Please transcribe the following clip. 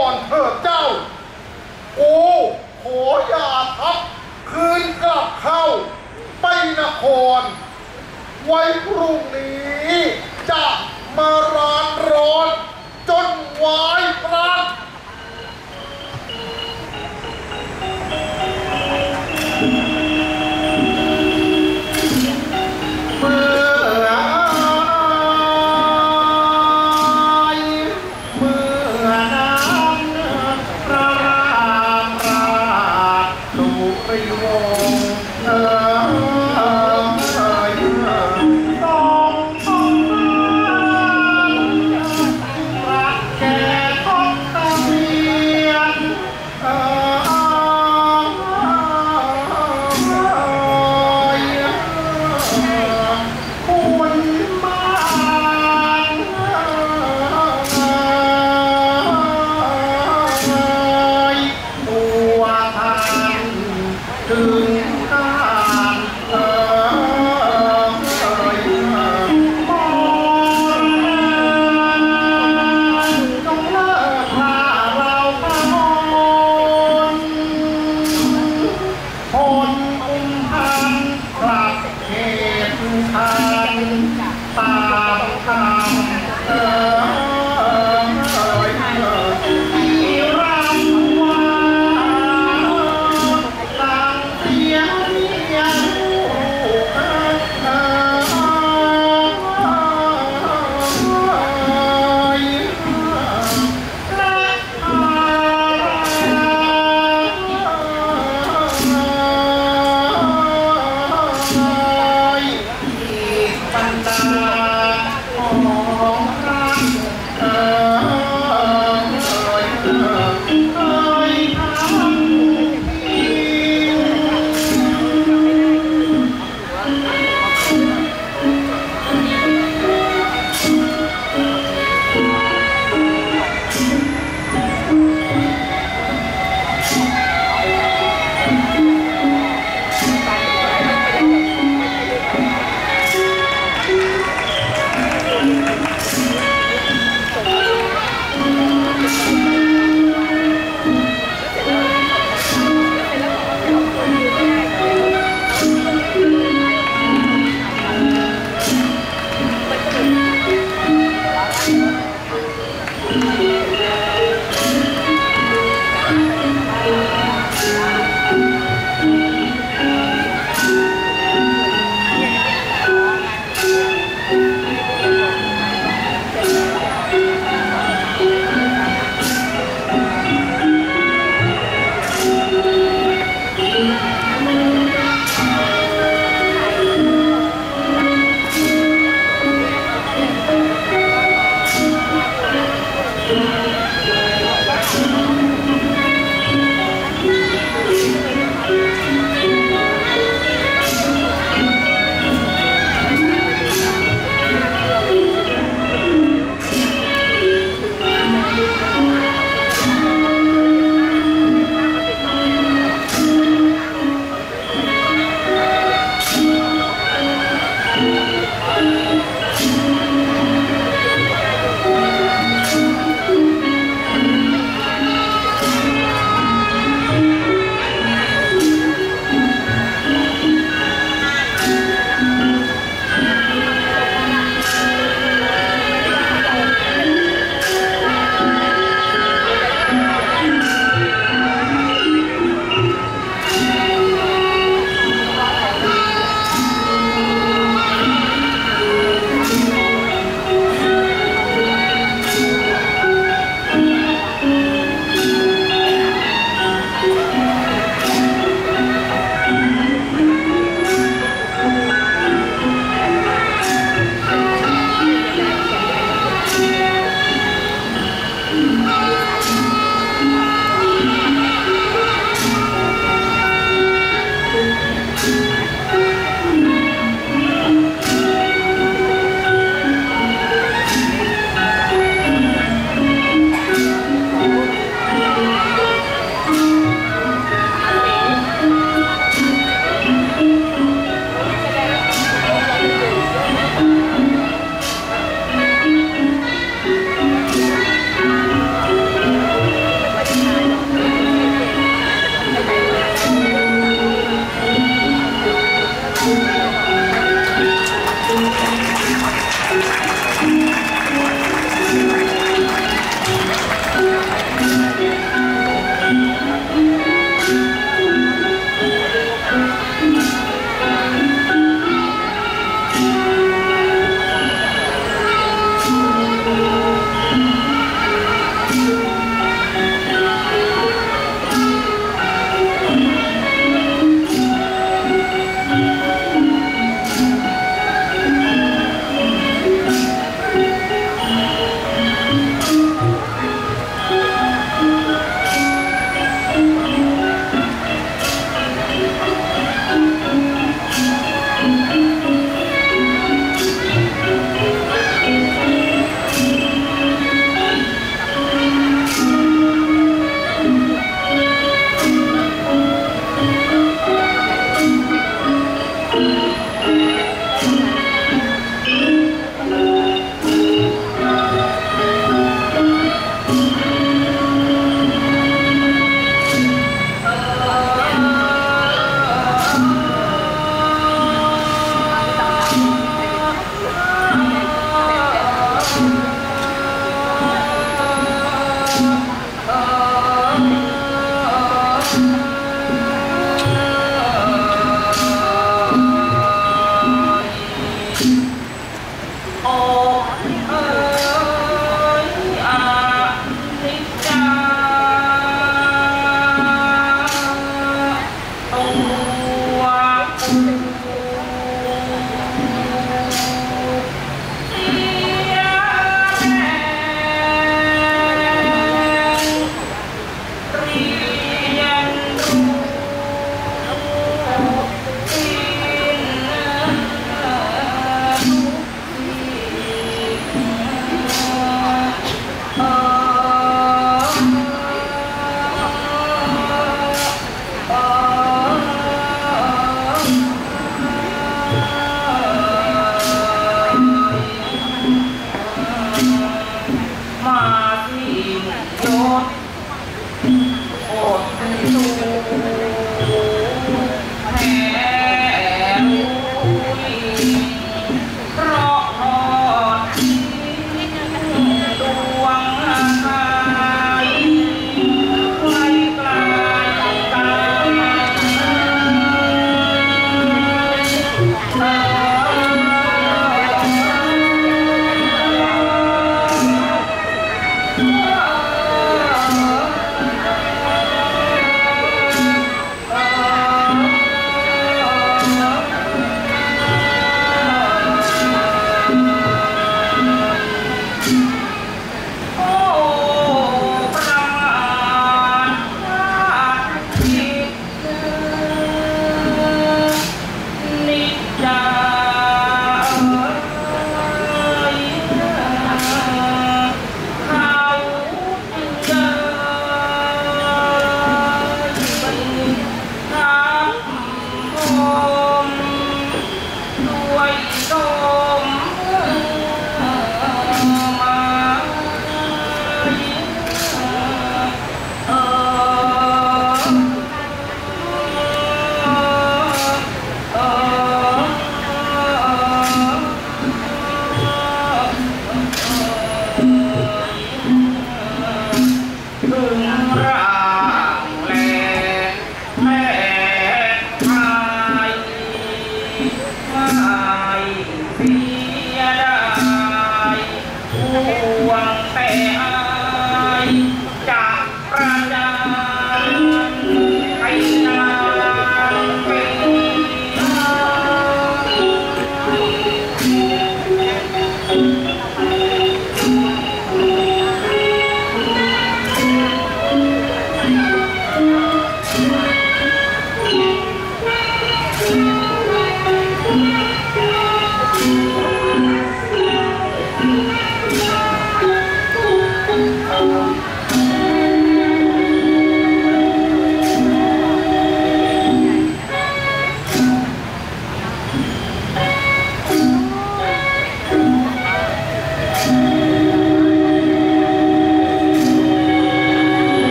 ก่อนเถิดเจ้า กูขออย่าทับคืนกลับเข้า ไปนคร ไว้พรุ่งนี้จะ bị đốt một tình yêu